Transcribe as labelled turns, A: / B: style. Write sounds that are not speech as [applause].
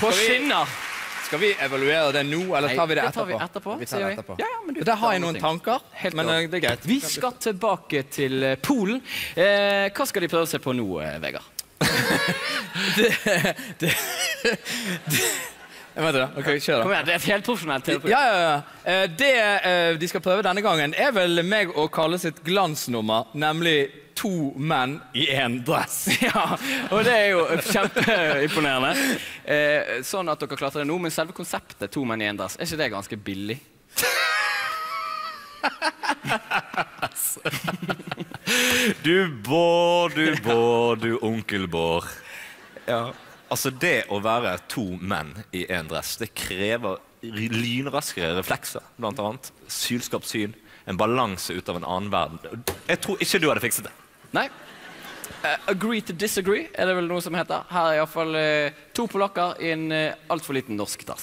A: På skinner.
B: Skal vi evaluere det nå, eller tar vi det
A: etterpå? det tar vi etterpå,
B: Vi tar det etterpå.
A: Ja, ja, men du-
B: Der har jeg noen
A: ting.
B: tanker,
A: Helt
B: men eh, det er greit.
A: Vi skal tilbake til eh, Polen. Eh, hva skal de prøve seg på nå, eh, Vegard?
B: Vent [laughs] det. ok, kjør da.
A: Kom igjen, det er et helt profesjonelt TV-program.
B: Ja, ja, ja. Eh, Det eh, de skal prøve denne gangen, er vel meg å kalle sitt glansnummer, nemlig to menn i én dress. [laughs]
A: Ja, og det er jo kjempeimponerende. Eh, sånn at dere klarte det nå, men selve konseptet to menn i en dress, er ikke det ganske billig? [laughs]
C: Du Bård, du Bård, du onkel Bård.
B: Ja.
C: Altså, det å være to menn i én dress, det krever lynraskere reflekser, blant annet. Sylskapssyn en balanse ut av en annen verden. Jeg tror ikke du hadde fikset det.
A: Nei. Uh, agree to disagree, er det vel noe som heter. Her er iallfall uh, to polakker i en uh, altfor liten norsk dress.